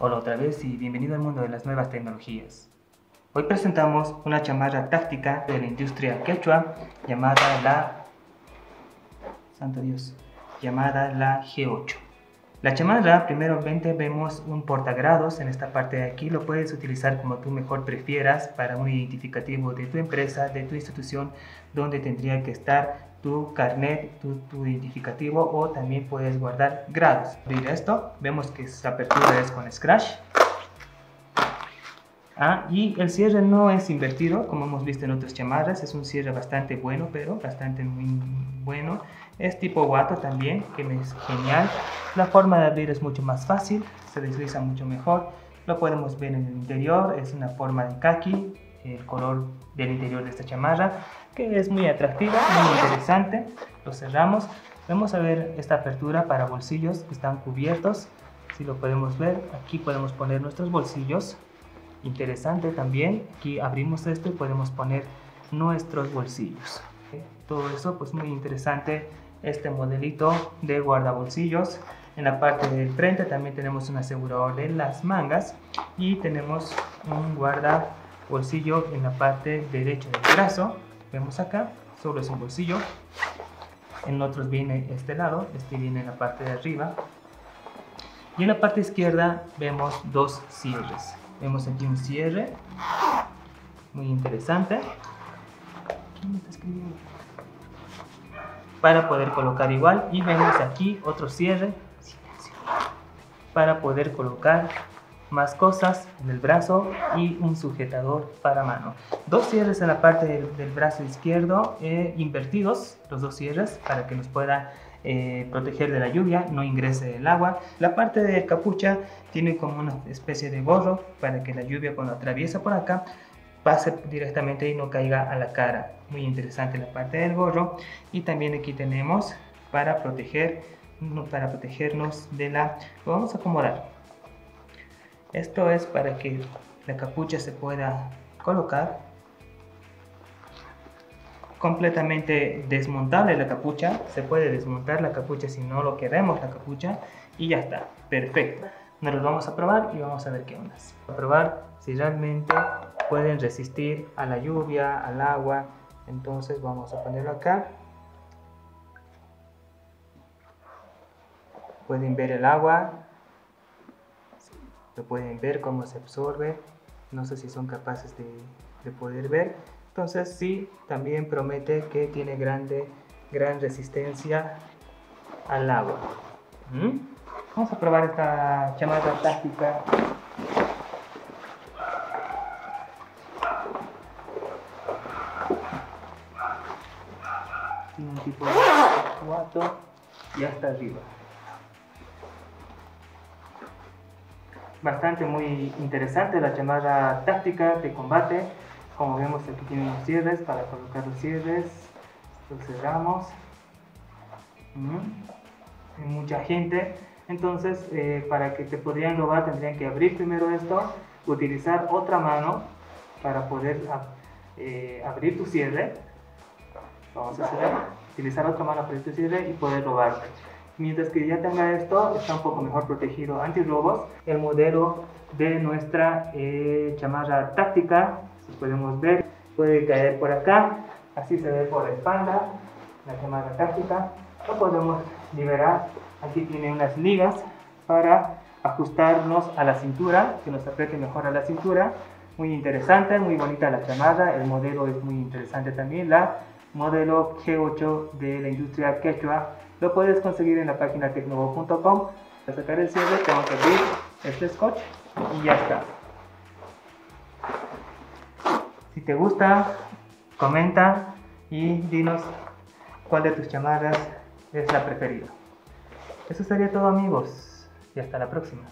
Hola otra vez y bienvenido al mundo de las nuevas tecnologías. Hoy presentamos una chamarra táctica de la industria quechua llamada la... Santo Dios, llamada la G8. La chamarra, primeramente vemos un portagrados en esta parte de aquí, lo puedes utilizar como tú mejor prefieras para un identificativo de tu empresa, de tu institución, donde tendría que estar tu carnet, tu, tu identificativo o también puedes guardar grados. Abrir esto, vemos que esta apertura es con scratch. Ah, y el cierre no es invertido, como hemos visto en otras chamarras, es un cierre bastante bueno, pero bastante muy bueno. Es tipo guato también, que es genial. La forma de abrir es mucho más fácil, se desliza mucho mejor. Lo podemos ver en el interior, es una forma de kaki, el color del interior de esta chamarra, que es muy atractiva, muy interesante. Lo cerramos. Vamos a ver esta apertura para bolsillos que están cubiertos. Si lo podemos ver, aquí podemos poner nuestros bolsillos. Interesante también. Aquí abrimos esto y podemos poner nuestros bolsillos. Todo eso pues muy interesante este modelito de guardabolsillos. En la parte del frente también tenemos un asegurador de las mangas y tenemos un guarda bolsillo en la parte derecha del brazo. Vemos acá, solo es un bolsillo. En otros viene este lado, este viene en la parte de arriba. Y en la parte izquierda vemos dos cierres. Vemos aquí un cierre, muy interesante. Para poder colocar igual y vemos aquí otro cierre para poder colocar más cosas en el brazo y un sujetador para mano. Dos cierres en la parte del, brazo izquierdo eh, invertidos, los dos cierres para que nos pueda eh, proteger de la lluvia, no ingrese el agua. La parte de capucha tiene como una especie de gorro para que la lluvia cuando atraviesa por acá pase directamente y no caiga a la cara. Muy interesante la parte del gorro. Y también aquí tenemos para proteger para protegernos de la... Vamos a acomodar. Esto es para que la capucha se pueda colocar completamente desmontable la capucha. Se puede desmontar la capucha si no lo queremos la capucha y ya está. Perfecto. Nos lo vamos a probar y vamos a ver qué onda. A probar si realmente pueden resistir a la lluvia, al agua. Entonces vamos a ponerlo acá. Pueden ver el agua. Lo pueden ver cómo se absorbe. No sé si son capaces de, poder ver. Entonces sí, también promete que tiene grande, gran resistencia al agua. ¿Mm? Vamos a probar esta chamarra táctica un tipo de 4 y hasta arriba. Bastante muy interesante la chamarra táctica de combate. Como vemos aquí tiene unos cierres para colocar los cierres. Lo cerramos. Hay mucha gente. Entonces, eh, para que te podrían robar tendrían que abrir primero esto, utilizar otra mano para poder eh, abrir tu cierre vamos a hacer, utilizar otra mano para este cierre y poder robarte. Mientras que ya tenga esto, está un poco mejor protegido anti-robos. El modelo de nuestra eh, chamarra táctica, si podemos ver, puede caer por acá, así se ve por la espalda, la chamarra táctica. Lo podemos liberar, aquí tiene unas ligas para ajustarnos a la cintura, que nos apriete mejor a la cintura. Muy interesante, muy bonita la chamarra, el modelo es muy interesante también. La modelo G8 de la industria quechua. Lo puedes conseguir en la página tecnovo.com. Para sacar el cierre tengo que abrir este scotch y ya está. Si te gusta, comenta y dinos cuál de tus chamarras es la preferida. Eso sería todo amigos y hasta la próxima.